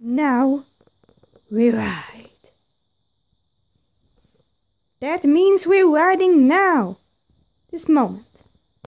Now we ride. That means we're riding now. This moment.